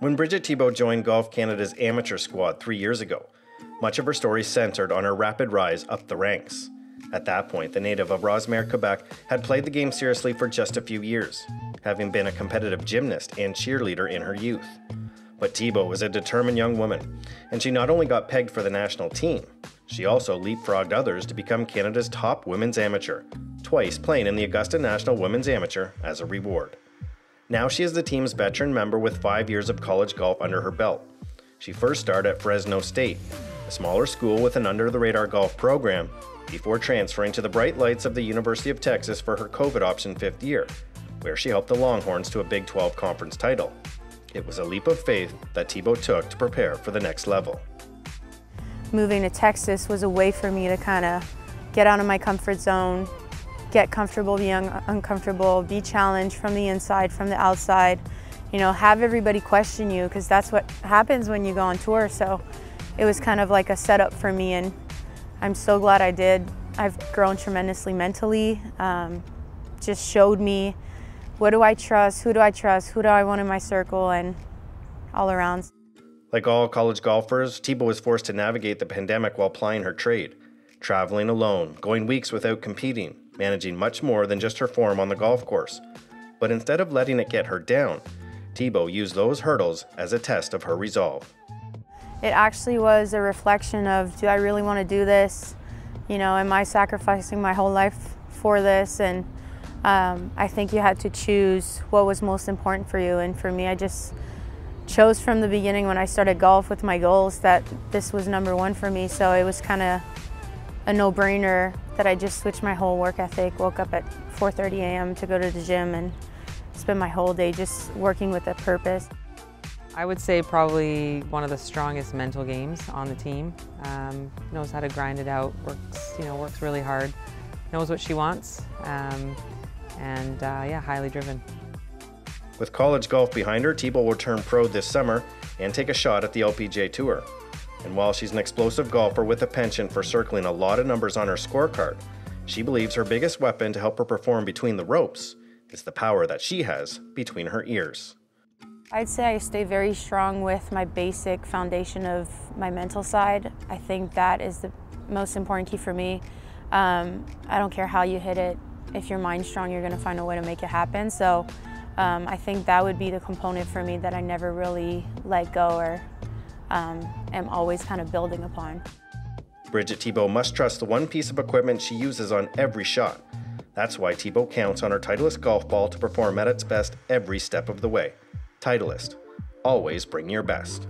When Brigitte Thibault joined Golf Canada's amateur squad three years ago, much of her story centered on her rapid rise up the ranks. At that point, the native of Rosemère, Quebec, had played the game seriously for just a few years, having been a competitive gymnast and cheerleader in her youth. But Thibault was a determined young woman, and she not only got pegged for the national team, she also leapfrogged others to become Canada's top women's amateur, twice playing in the Augusta National Women's Amateur as a reward. Now she is the team's veteran member with five years of college golf under her belt. She first started at Fresno State, a smaller school with an under the radar golf program, before transferring to the bright lights of the University of Texas for her COVID option fifth year, where she helped the Longhorns to a Big 12 conference title. It was a leap of faith that Thibault took to prepare for the next level. Moving to Texas was a way for me to kind of get out of my comfort zone, get comfortable, be un uncomfortable, be challenged from the inside, from the outside, you know, have everybody question you because that's what happens when you go on tour. So it was kind of like a setup for me and I'm so glad I did. I've grown tremendously mentally, um, just showed me what do I trust, who do I trust, who do I want in my circle and all around. Like all college golfers, Thibault was forced to navigate the pandemic while plying her trade, traveling alone, going weeks without competing, managing much more than just her form on the golf course. But instead of letting it get her down, Thibault used those hurdles as a test of her resolve. It actually was a reflection of, do I really want to do this? You know, am I sacrificing my whole life for this? And um, I think you had to choose what was most important for you. And for me, I just chose from the beginning when I started golf with my goals that this was number one for me. So it was kind of a no-brainer that I just switched my whole work ethic, woke up at 4.30 a.m. to go to the gym and spend my whole day just working with a purpose. I would say probably one of the strongest mental games on the team. Um, knows how to grind it out, works, you know, works really hard, knows what she wants, um, and uh, yeah, highly driven. With college golf behind her, Thibault will turn pro this summer and take a shot at the LPGA Tour. And while she's an explosive golfer with a penchant for circling a lot of numbers on her scorecard, she believes her biggest weapon to help her perform between the ropes is the power that she has between her ears. I'd say I stay very strong with my basic foundation of my mental side. I think that is the most important key for me. Um, I don't care how you hit it. If your mind's strong, you're going to find a way to make it happen. So um, I think that would be the component for me that I never really let go or um, am always kind of building upon. Brigitte Thibault must trust the one piece of equipment she uses on every shot. That's why Tebow counts on her Titleist golf ball to perform at its best every step of the way. Titleist. Always bring your best.